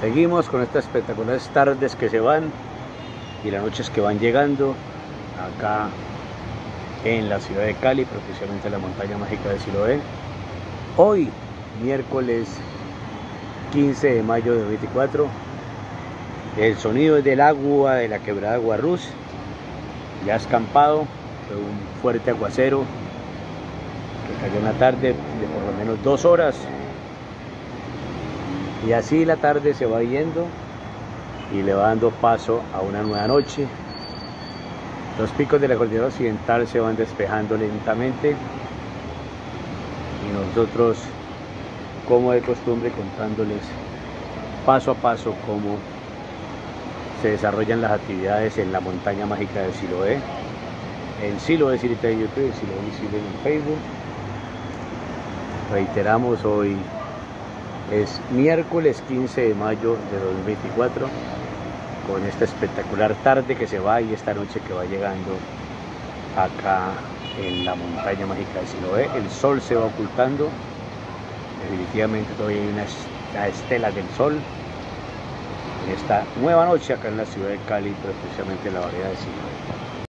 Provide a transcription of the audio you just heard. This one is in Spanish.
Seguimos con estas espectaculares tardes que se van y las noches que van llegando acá en la ciudad de Cali, precisamente en la montaña mágica de Siloé. Hoy, miércoles 15 de mayo de 24, el sonido es del agua de la quebrada Guarruz, ya escampado, fue un fuerte aguacero que cayó en la tarde de por lo menos dos horas y así la tarde se va yendo y le va dando paso a una nueva noche. Los picos de la cordillera occidental se van despejando lentamente y nosotros, como de costumbre, contándoles paso a paso cómo se desarrollan las actividades en la montaña mágica de Siloé, en Siloé Cirita en YouTube, en Siloé en Facebook. Reiteramos hoy es miércoles 15 de mayo de 2024 con esta espectacular tarde que se va y esta noche que va llegando acá en la montaña mágica de Siloé. El sol se va ocultando, definitivamente todavía hay una, estela del sol en esta nueva noche acá en la ciudad de Cali, pero especialmente en la variedad de Siloé.